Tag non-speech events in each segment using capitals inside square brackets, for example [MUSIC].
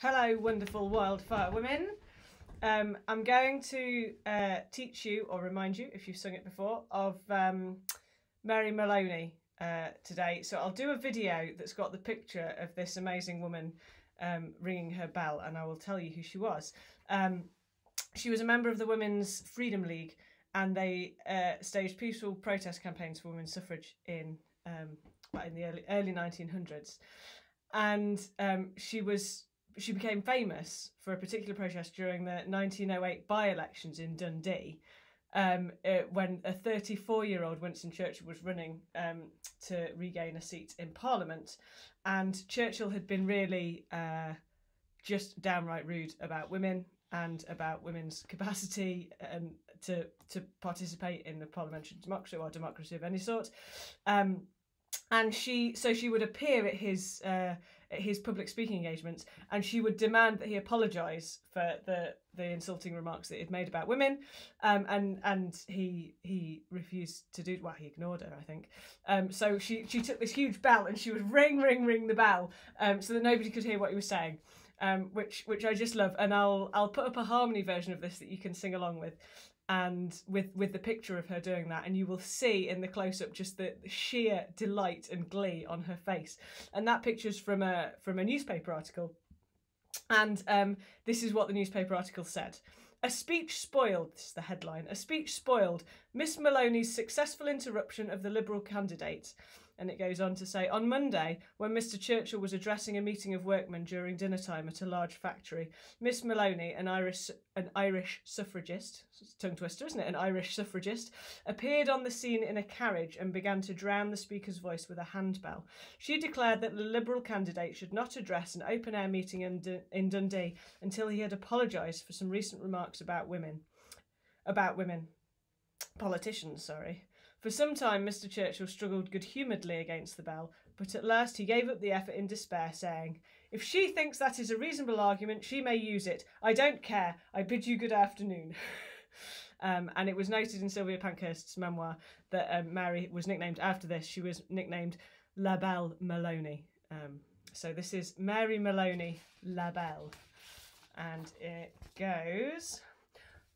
Hello, wonderful wildfire women. Um, I'm going to uh, teach you, or remind you, if you've sung it before, of um, Mary Maloney uh, today. So I'll do a video that's got the picture of this amazing woman um, ringing her bell, and I will tell you who she was. Um, she was a member of the Women's Freedom League, and they uh, staged peaceful protest campaigns for women's suffrage in um, in the early, early 1900s. And um, she was she became famous for a particular protest during the 1908 by-elections in Dundee, um, uh, when a 34-year-old Winston Churchill was running um, to regain a seat in Parliament, and Churchill had been really uh, just downright rude about women and about women's capacity and to to participate in the parliamentary democracy or democracy of any sort. Um, and she so she would appear at his uh, at his public speaking engagements and she would demand that he apologize for the the insulting remarks that he'd made about women. Um, and and he he refused to do well he ignored her i think. Um, so she she took this huge bell and she would ring ring ring the bell um, so that nobody could hear what he was saying. Um, which which I just love, and I'll I'll put up a harmony version of this that you can sing along with, and with with the picture of her doing that and you will see in the close up just the sheer delight and glee on her face. And that picture's from a from a newspaper article. And um, this is what the newspaper article said. A speech spoiled this is the headline a speech spoiled miss maloney's successful interruption of the liberal candidate and it goes on to say, on Monday, when Mr. Churchill was addressing a meeting of workmen during dinner time at a large factory, Miss Maloney, an Irish, an Irish suffragist, tongue twister, isn't it? An Irish suffragist, appeared on the scene in a carriage and began to drown the speaker's voice with a handbell. She declared that the Liberal candidate should not address an open air meeting in, D- in Dundee until he had apologised for some recent remarks about women. About women. Politicians, sorry. For some time, Mr. Churchill struggled good humouredly against the bell, but at last he gave up the effort in despair, saying, If she thinks that is a reasonable argument, she may use it. I don't care. I bid you good afternoon. [LAUGHS] um, and it was noted in Sylvia Pankhurst's memoir that um, Mary was nicknamed after this. She was nicknamed La Belle Maloney. Um, so this is Mary Maloney La Belle. And it goes.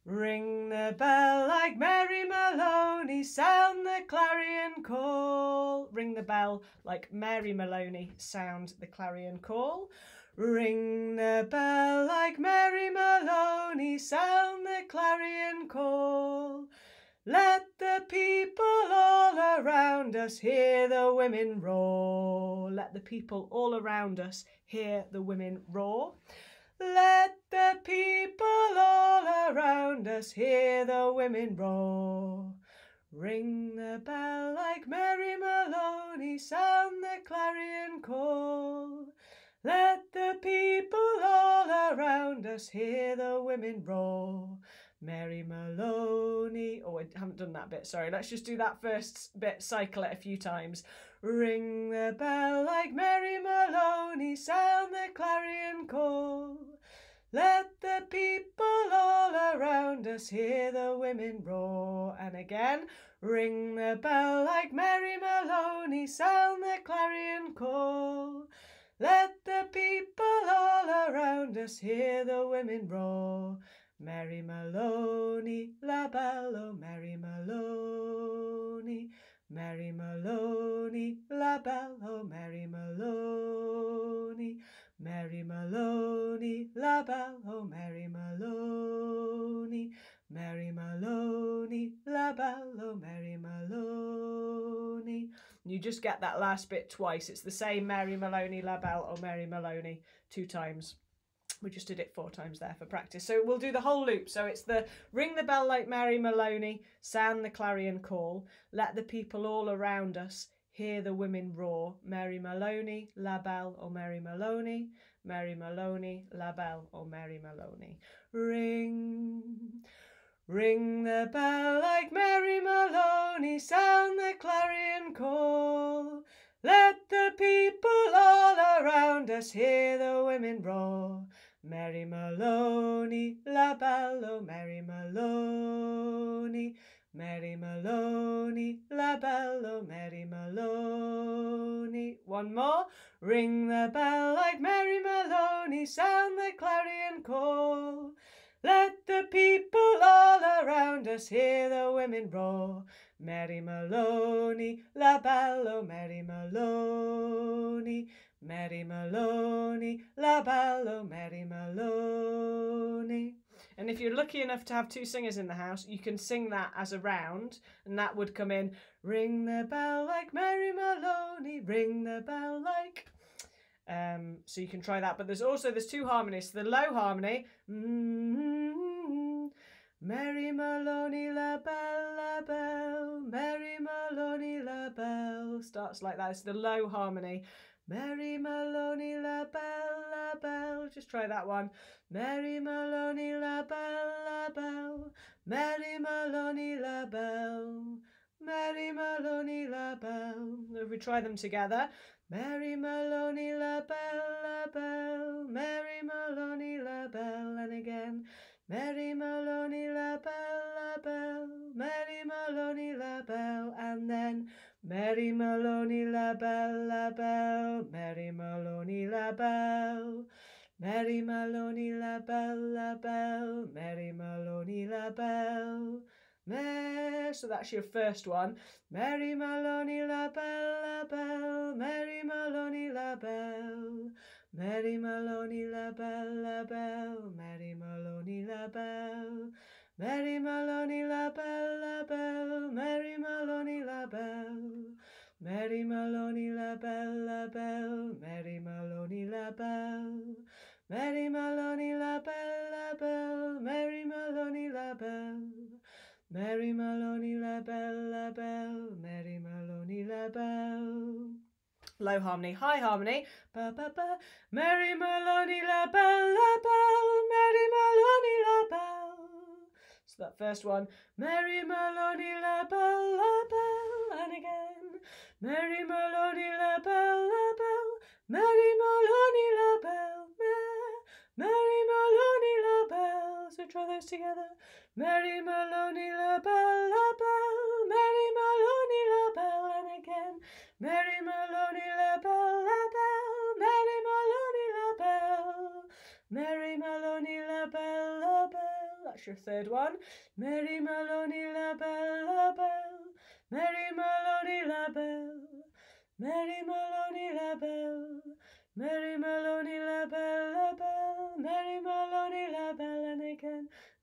Ring the bell like Mary Maloney, sound the clarion call. Ring the bell like Mary Maloney, sound the clarion call. Ring the bell like Mary Maloney, sound the clarion call. Let the people all around us hear the women roar. Let the people all around us hear the women roar. Let the people all around us hear the women roar. Ring the bell like Mary Maloney, sound the clarion call. Let the people all around us hear the women roar. Mary Maloney. Oh, I haven't done that bit. Sorry. Let's just do that first bit. Cycle it a few times. Ring the bell like Mary Maloney. Sound the clarion call. Let the people all around us hear the women roar. And again, ring the bell like Mary Maloney. Sound the clarion call. Let the people all around us hear the women roar. Mary Maloney, la belle, oh Mary Maloney, Mary Maloney, la belle, oh Mary Maloney, Mary Maloney, la belle, oh Mary Maloney, Mary Maloney, la belle, oh Mary Maloney. You just get that last bit twice. It's the same Mary Maloney, la belle, oh Mary Maloney, two times. We just did it four times there for practice. So we'll do the whole loop. So it's the ring the bell like Mary Maloney, sound the clarion call, let the people all around us hear the women roar. Mary Maloney, La Belle or Mary Maloney, Mary Maloney, La Belle or Mary Maloney. Ring, ring the bell like Mary Maloney, sound the clarion call. Let the people all around us hear the women roar. Mary Maloney, La Belle, oh Mary Maloney, Mary Maloney, La Belle, oh Mary Maloney. One more. Ring the bell like Mary Maloney. Sound the clarion call. Let the people all around us hear the women roar. Mary Maloney, la belle, oh Mary Maloney. Mary Maloney, la belle, oh Mary Maloney. And if you're lucky enough to have two singers in the house, you can sing that as a round, and that would come in Ring the bell like Mary Maloney, ring the bell like. Um, so you can try that. But there's also there's two harmonies. The low harmony, mm-hmm, Mary Maloney la belle la belle, Mary Maloney la belle starts like that. It's the low harmony. Mary Maloney la belle la belle. Just try that one. Mary Maloney la belle la belle, Mary Maloney la belle. Mary Maloney la belle. If we try them together. Mary Maloney la belle la belle. Mary Maloney la belle. And again. Mary Maloney la belle la belle. Mary Maloney la belle. And then Mary Maloney Mary Maloney la belle la belle. Mary Maloney la belle. Mary, so that's your first one. Mary Maloney la belle la belle, Mary Maloney la belle, Mary Maloney la belle la belle, Mary Maloney la belle, Mary Maloney la belle la belle, Mary Maloney la belle, Mary Maloney la belle la belle, Mary Maloney la belle. Mary Maloney la belle la belle, Mary Maloney la belle. Mary Maloney la belle la belle, Mary Maloney la belle. Low harmony, high harmony. Ba ba ba. Mary Maloney la belle la belle, Mary Maloney la belle. So that first one, Mary Maloney la belle la belle, and again, Mary Maloney la belle la belle, Mary Maloney So try those together. Mary Maloney la belle la belle, Mary Maloney la belle, and again, Mary Maloney la belle la belle, Mary Maloney la belle, Mary Maloney la belle la belle. That's your third one. Mary Maloney la belle Mary Maloney la belle, Mary Maloney la belle. Mary Maloney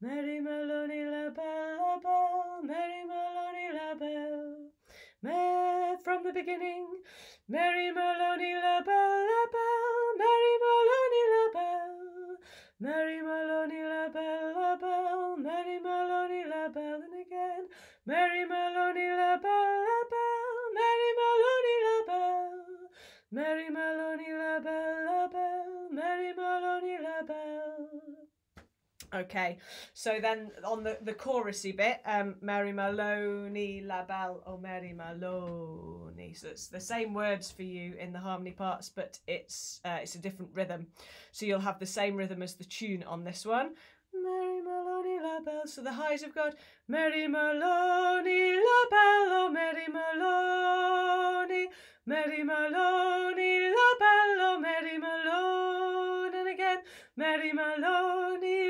Mary Maloney la belle la belle, Mary Maloney la belle. Mary from the beginning, Mary Maloney la belle la belle, Mary Maloney la belle, Mary Maloney la belle la belle, Mary Maloney la belle, and again, Mary Maloney la belle la belle, Mary Maloney la belle. Mary Maloney Okay, so then on the, the chorusy bit, um, Mary Maloney la belle, oh Mary Maloney. So it's the same words for you in the harmony parts, but it's uh, it's a different rhythm. So you'll have the same rhythm as the tune on this one. Mary Maloney la belle. So the highs have got Mary Maloney la belle, oh Mary Maloney. Mary Maloney, la belle, oh Mary Malone, and again, Mary Maloney,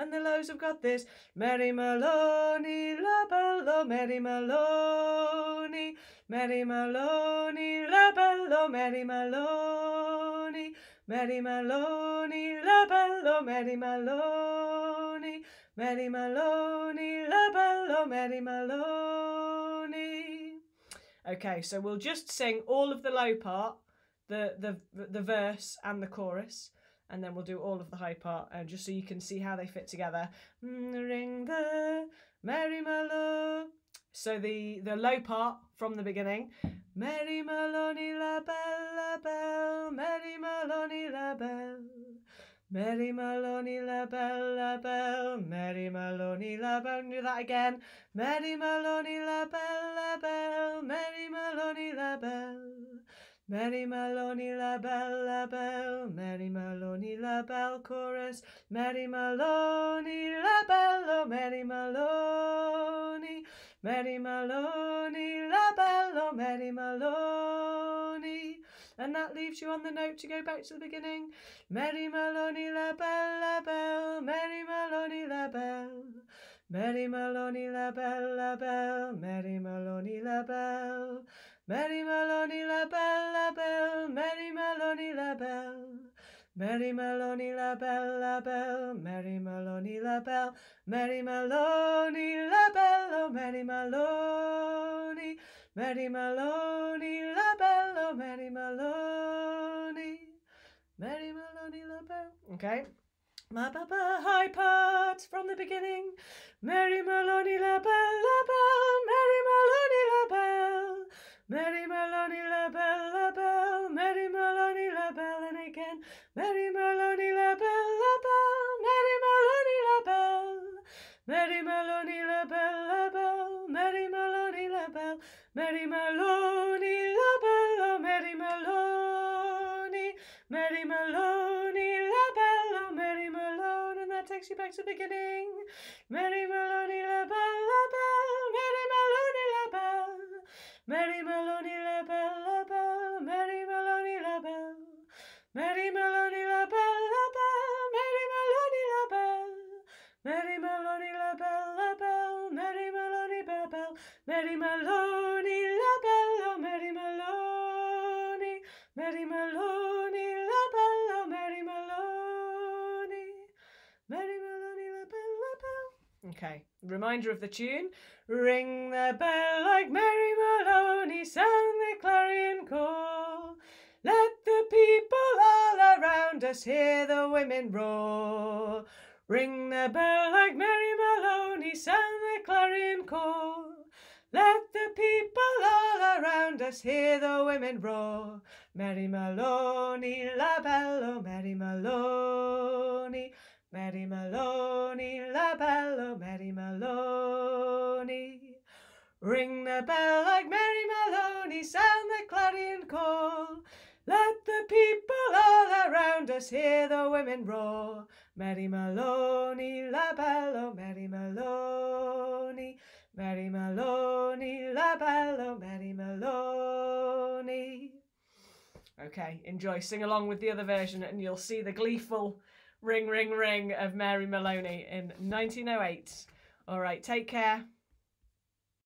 And the lows have got this, Mary Maloney, la belle, oh Mary Maloney, Mary Maloney, la belle, oh Mary Maloney, Mary Maloney, la belle, oh Mary Maloney, Mary Maloney, la belle, oh Mary Maloney. Okay, so we'll just sing all of the low part, the the the verse and the chorus, and then we'll do all of the high part, uh, just so you can see how they fit together. Mm, Ring the Mary Malone. So the the low part from the beginning. Mary Maloney la belle la belle, Mary Maloney la belle. Mary Maloney la belle la belle, Mary Maloney la belle. Do that again. Mary Maloney la belle la belle, Mary Maloney la belle. Mary Maloney la belle la belle, Mary Maloney la belle chorus. Mary Maloney la belle, oh Mary Maloney. Mary Maloney, la belle, oh Mary Maloney. And that leaves you on the note to go back to the beginning. Mary Maloney, la belle, la belle, Mary Maloney, la belle. Mary Maloney, la belle, la belle, Mary Maloney, la belle. Mary Maloney, la belle, la belle, Mary Maloney, la belle. Mary Maloney, la belle, la belle, Mary Maloney, la belle, Mary Maloney, la belle, oh Mary Maloney, Mary Maloney, la belle, oh Mary Maloney, Mary Maloney, la belle. Okay. My papa high part from the beginning. Mary Maloney, la belle, la belle, Mary Maloney. Mary Maloney, la belle, la belle, Mary Maloney, la belle, and again. Mary Maloney, la belle, la belle, Mary Maloney, la belle. Mary Maloney, la belle, la belle, Mary Maloney, la belle, Mary Maloney, la belle, oh Mary Maloney, Mary Maloney, la belle, oh Mary Maloney, and that takes you back to the beginning. Mary Maloney, la belle, la belle, Mary Maloney, la belle, la belle, Mary Maloney, la belle, Mary Maloney, la belle, la belle, Mary Maloney, la belle. Mary Maloney, la belle, la belle, Mary Maloney, belle, belle, Mary Maloney, la belle, oh Mary Maloney, Mary Maloney, la belle, oh Mary Maloney, Mary Maloney, la belle, la belle. Okay, reminder of the tune. Ring the bell like Mary Maloney, sound the clarion call. Let the people all around us hear the women roar. Ring the bell like Mary Maloney, sound the clarion call. Let the people all around us hear the women roar. Mary Maloney, la belle, oh Mary Maloney. Mary Maloney, la belle, oh Mary Maloney. Ring the bell like Mary Maloney, sound the clarion call. Let the people all around us hear the women roar. Mary Maloney, la belle, Mary Maloney. Mary Maloney, la belle, Mary Maloney. Okay, enjoy. Sing along with the other version and you'll see the gleeful ring, ring, ring of Mary Maloney in 1908. All right, take care.